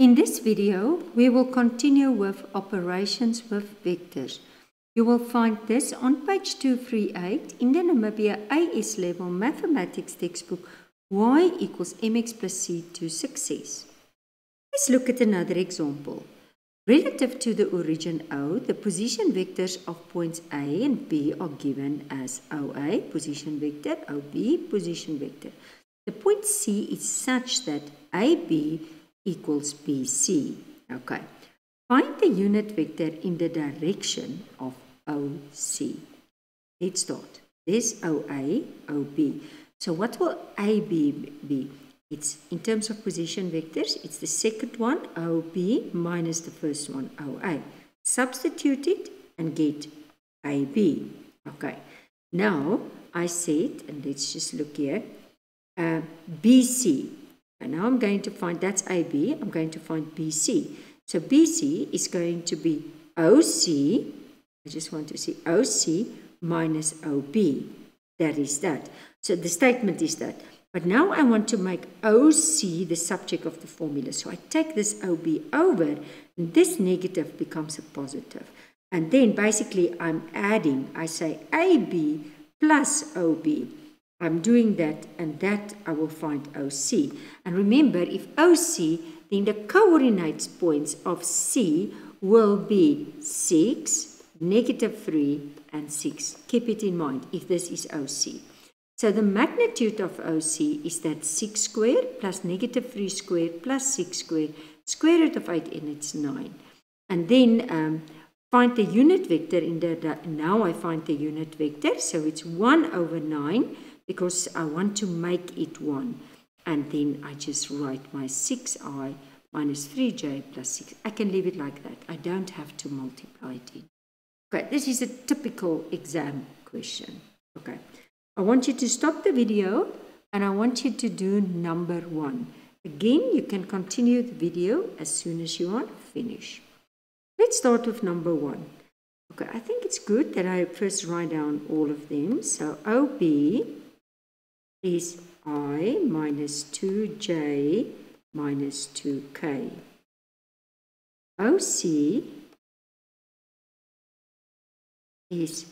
In this video, we will continue with operations with vectors. You will find this on page 238 in the Namibia AS level mathematics textbook y equals mx plus c to success. Let's look at another example. Relative to the origin O, the position vectors of points A and B are given as OA, position vector, OB, position vector. The point C is such that AB equals BC. Okay. Find the unit vector in the direction of OC. Let's start. This OA, OB. So what will AB be? It's in terms of position vectors, it's the second one, OB, minus the first one, OA. Substitute it and get AB. Okay. Now, I said, and let's just look here, uh, BC. And now I'm going to find, that's AB, I'm going to find BC. So BC is going to be OC, I just want to see OC minus OB. That is that. So the statement is that. But now I want to make OC the subject of the formula. So I take this OB over, and this negative becomes a positive. And then basically I'm adding, I say AB plus OB. I'm doing that, and that I will find OC. And remember, if OC, then the coordinates points of C will be 6, negative 3, and 6. Keep it in mind if this is OC. So the magnitude of OC is that 6 squared plus negative 3 squared plus 6 squared, square root of 8 and it's 9. And then um, find the unit vector in the, now I find the unit vector, so it's 1 over 9 because I want to make it 1. And then I just write my 6i minus 3j plus 6. I can leave it like that. I don't have to multiply it in. Okay, this is a typical exam question. Okay. I want you to stop the video and I want you to do number one. Again, you can continue the video as soon as you are finished. Let's start with number one. Okay, I think it's good that I first write down all of them. So OB is I minus 2J minus 2K. OC is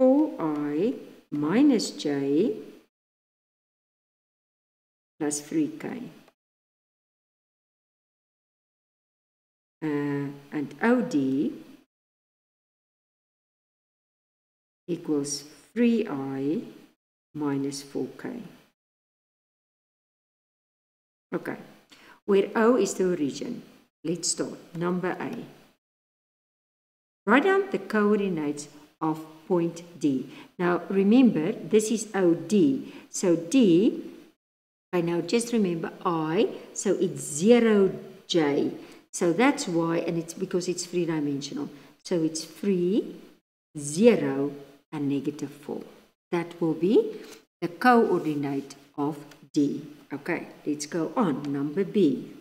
4I minus j plus 3k. Uh, and OD equals 3i minus 4k. Okay, where O is the origin. Let's start. Number A. Write down the coordinates of point D. Now remember, this is OD. So D, I now just remember I, so it's 0J. So that's why, and it's because it's three-dimensional. So it's 3, 0, and negative 4. That will be the coordinate of D. Okay, let's go on. Number B.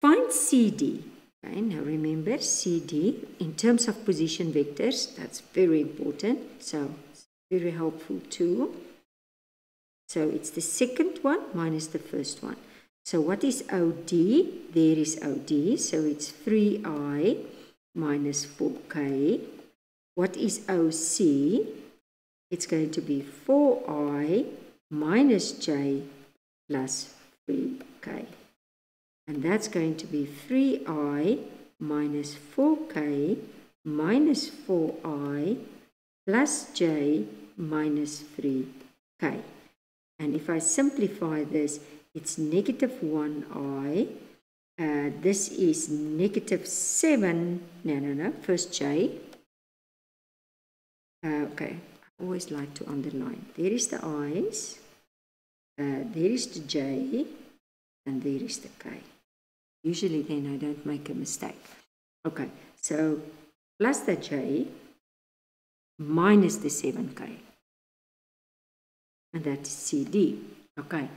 Find CD. Okay, now remember CD in terms of position vectors, that's very important. So it's very helpful too. So it's the second one minus the first one. So what is OD? There is OD. So it's 3i minus 4k. What is OC? It's going to be 4i minus j plus 3k. And that's going to be 3i minus 4k minus 4i plus j minus 3k. And if I simplify this, it's negative 1i. Uh, this is negative 7, no, no, no, first j. Uh, okay, always like to underline. There is the i's, uh, there is the j, and there is the k. Usually then I don't make a mistake. Okay, so plus the j minus the 7k. And that's CD. Okay,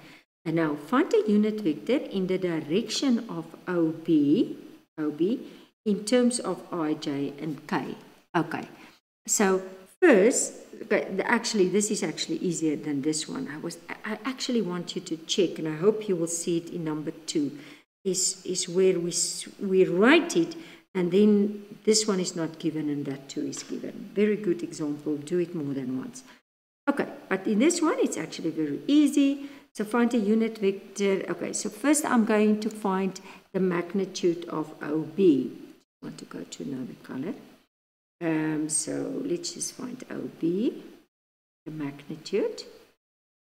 and now find a unit vector in the direction of OB, OB in terms of ij and k. Okay, so first, actually this is actually easier than this one. I was I actually want you to check and I hope you will see it in number two is, is where we, we write it and then this one is not given and that too is given. Very good example, do it more than once. Okay, but in this one it's actually very easy. So find a unit vector. Okay, so first I'm going to find the magnitude of OB. I want to go to another color. Um, so let's just find OB, the magnitude.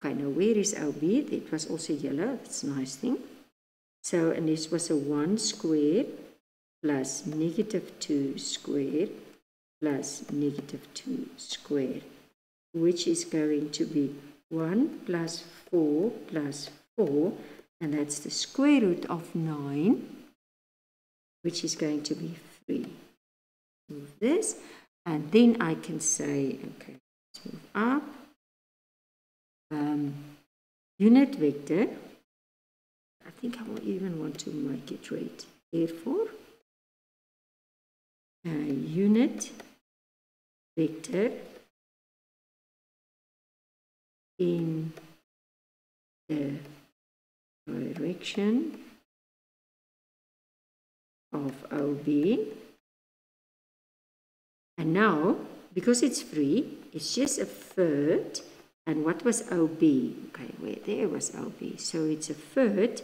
Okay, now where is OB? It was also yellow. That's a nice thing. So, and this was a 1 squared plus negative 2 squared plus negative 2 squared, which is going to be 1 plus 4 plus 4, and that's the square root of 9, which is going to be 3. Move this, and then I can say, okay, let's move up. Um, unit vector, I think I will even want to make it red. Therefore, uh, unit vector in the direction of OB. And now, because it's free, it's just a third. And what was OB? Okay, where there was OB. So it's a third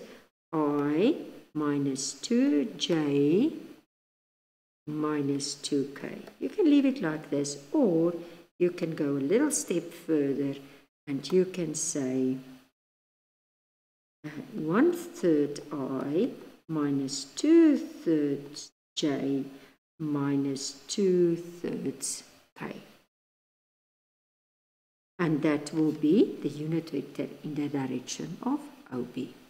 I minus 2J minus 2k. You can leave it like this or you can go a little step further and you can say uh, 1 i minus 2 thirds j minus 2 thirds pi. And that will be the unit vector in the direction of OB.